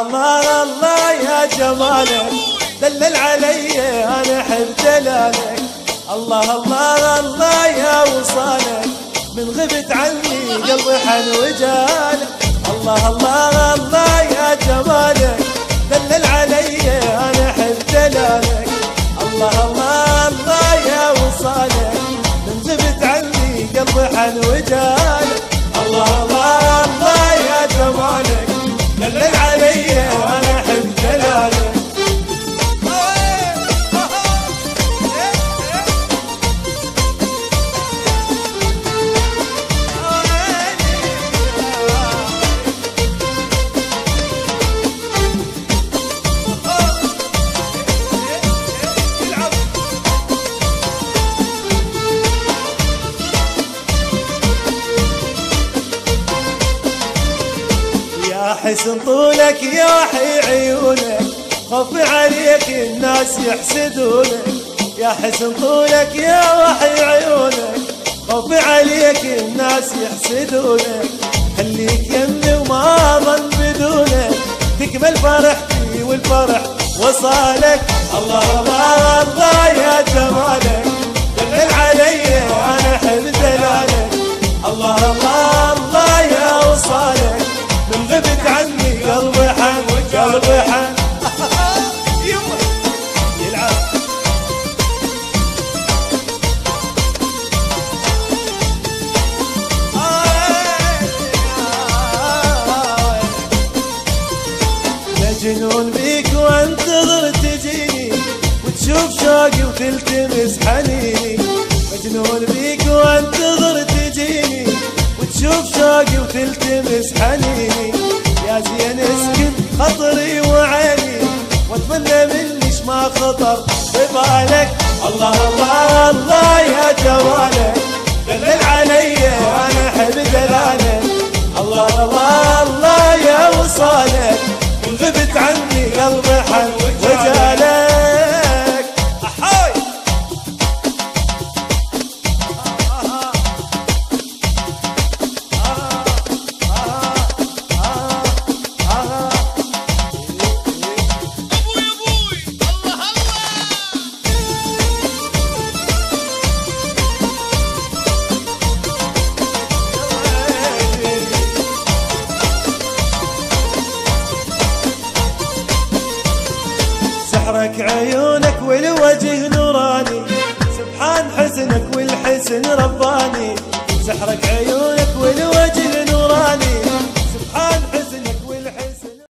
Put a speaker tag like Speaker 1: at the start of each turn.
Speaker 1: الله الله يا جمالك دلل علي أنا أحب جلالك الله الله الله يا وصالك من غبت عني قلبي حن وجالك الله الله الله يا جمالك دلل علي أنا أحب جلالك الله الله الله يا وصالك من غبت عني قلبي حن وجالك حسن طولك يا حي عيونك خف عليك الناس يحسدونك. يا حسن طولك يا وحي عيونك خف عليك الناس يحسدونك. خليك يمي وما ظن بدونك. تكمل فرحتي والفرح وصالك. الله الله الله يا جمالك. مجنون بيك وانتظر تجيني وتشوف شوقي وتلتمس حنيني مجنون بيك وانتظر تجيني وتشوف شوقي وتلتمس حنيني يا زين اسكن خطري وعيني واتمنى منيش ما خطر ببالك. الله الله الله يا جوالك دلل علي أنا أحب دلالك الله الله الله يا وصالك سحرك عيونك والوجه نوراني. سبحان حسنك والحسن رباني.